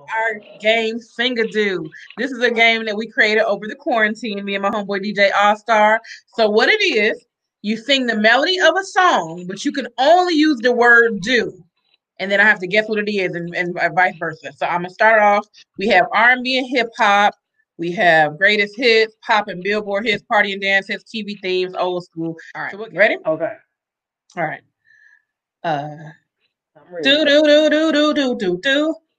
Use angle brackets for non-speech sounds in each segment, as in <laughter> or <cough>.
our game SingADoo. This is a game that we created over the quarantine, me and my homeboy DJ All Star. So what it is, you sing the melody of a song, but you can only use the word do. And then I have to guess what it is and, and vice versa. So I'm gonna start off. We have R&B and hip hop. We have greatest hits, pop and billboard hits, party and dance hits, TV themes, old school. All right, so ready? Okay. All right. Uh do do do do do do do do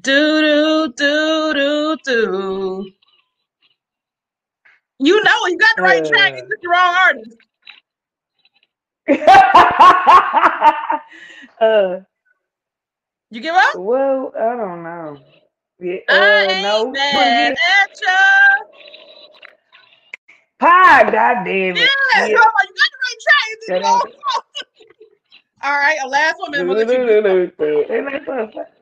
do do do do do. You know, you got the right uh, track. It's just the wrong artist. <laughs> uh, you give up? Well, I don't know. Yeah, uh, I ain't no. mad at you. Hi, God damn it. Yeah, yeah. you got the right track. <laughs> All right, a last one. Then we'll let you <laughs>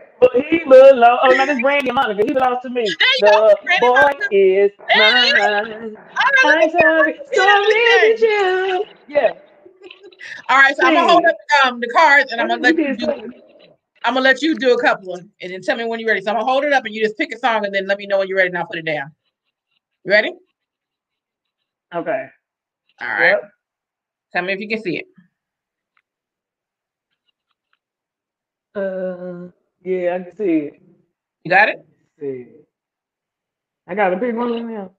But he belongs. Oh no, this Brandy Monica. He belongs to me. The boy Monica. is mine. I'm sorry, sorry you. Yeah. All right, so I'm gonna hold up um, the cards and I'm gonna let you do. I'm gonna let you do a couple of, and then tell me when you're ready. So I'm gonna hold it up and you just pick a song and then let me know when you're ready and I'll put it down. You ready? Okay. All right. Yep. Tell me if you can see it. Uh, yeah, I can see it. You got it? See. I got to pick one now.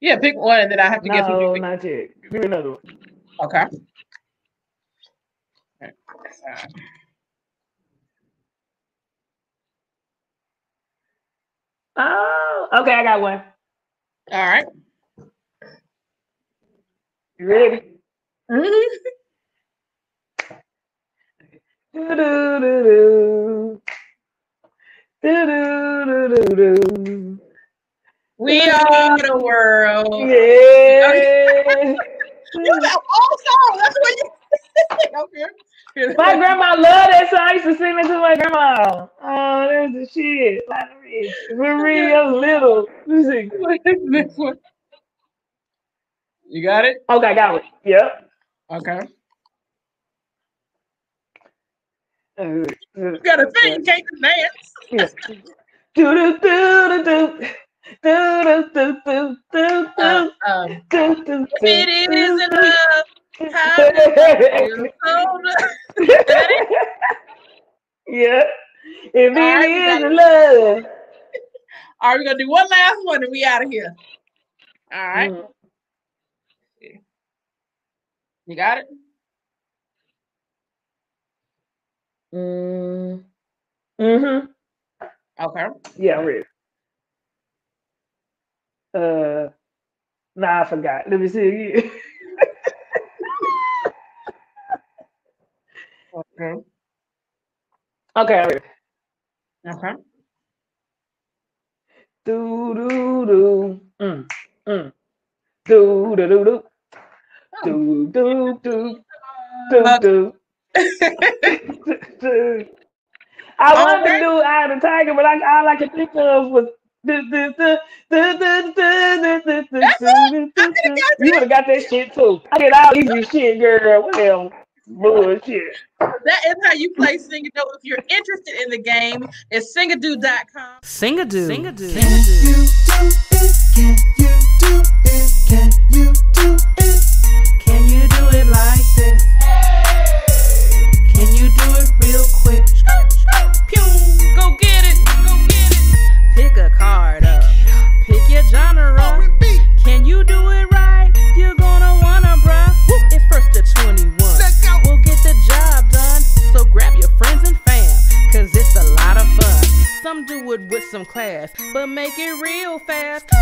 Yeah, pick one, and then I have to no, guess what you pick. not yet. Give me another one. Okay. Oh, okay, I got one. All right. You ready? Mm-hmm. <laughs> do do do do. Do do do do do. We are the world. Yeah. you got all songs. That's what you. <laughs> My grandma loved that song. I used to sing it to my grandma. Oh, there's the shit. Marie, I was little. Music. <laughs> You got it? Okay, I got it. Yep. Okay. You got a thing, you can't dance. Do do do do do. Do do do do do. Um. It isn't love. How Yeah. If it isn't love. All right, we're gonna do one last one and we out of here. All right. Mm. You got it? Mm. Mm-hmm. Okay. Yeah, I'm ready. Uh, nah, I forgot. Let me see again. okay. Okay, I'm ready. Okay. Do do do. Mm. Mm. Do do do do. Do do do do do. I wanted to do Eye of the Tiger, but I, all I could think of was You would have got that shit too. I get all easy shit, girl. Well, bullshit. That is how you play SingADoo. If you're interested in the game, it's singadoo.com. SingADoo. SingADoo. Can you do it? Can you do it? Can you make it real fast.